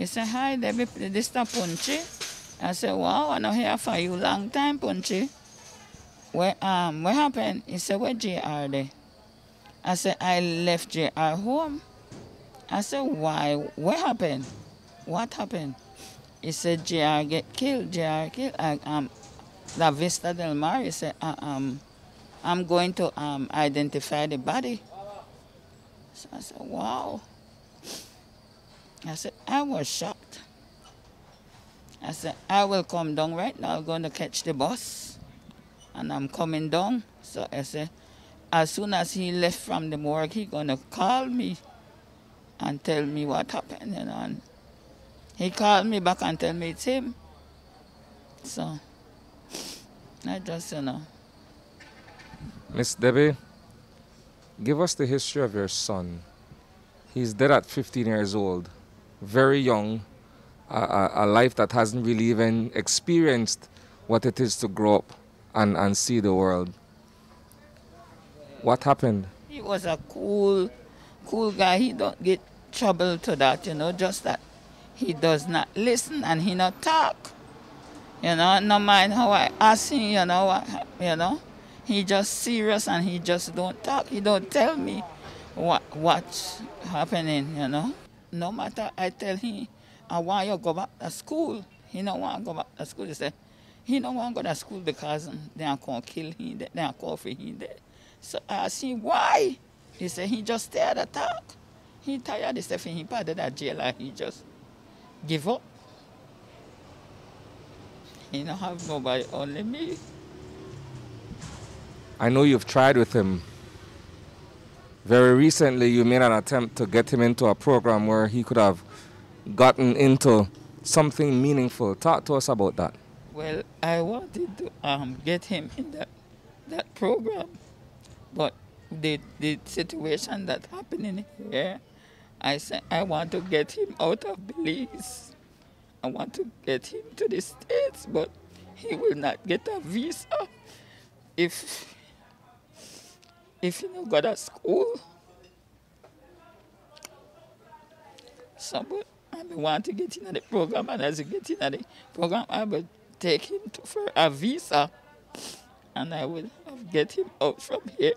He said, hi, Debbie, this is Punchy. I said, wow, I know here for you long time, Punchy. Where, um, what happened? He said, where JR there? I said, I left JR home. I said, why? What happened? What happened? He said, JR get killed, JR killed. I, um, La Vista Del Mar, he said, uh, um, I'm going to um, identify the body. So I said, wow. I said, I was shocked. I said, I will come down right now. I'm going to catch the bus. And I'm coming down. So I said, as soon as he left from the morgue, he going to call me and tell me what happened. You know, and he called me back and tell me it's him. So I just, you know. Miss Debbie, give us the history of your son. He's dead at 15 years old, very young, a, a, life that hasn't really even experienced what it is to grow up and, and see the world. What happened? He was a cool, cool guy. He don't get trouble to that, you know, just that he does not listen and he not talk. You know, no mind how I ask him, you know, what, you know, he just serious and he just don't talk. He don't tell me what what's happening, you know. No matter I tell him, I want you to go back to school. He don't want to go back to school. He say, he don't want to go to school because they are going to kill him, they are going for him there. So I asked him, why? He said, he just stay at talk. He tired of stuff he part of that jail and he just give up. He don't have nobody, only me. I know you've tried with him. Very recently, you made an attempt to get him into a program where he could have gotten into something meaningful. Talk to us about that. Well, I wanted to um, get him in that, that program, but the, the situation that happening here, I said I want to get him out of Belize. I want to get him to the States, but he will not get a visa if if he not go to school. So, but I want to get into the program, and as he get into the program, I will take him to for a visa, and I will get him out from here.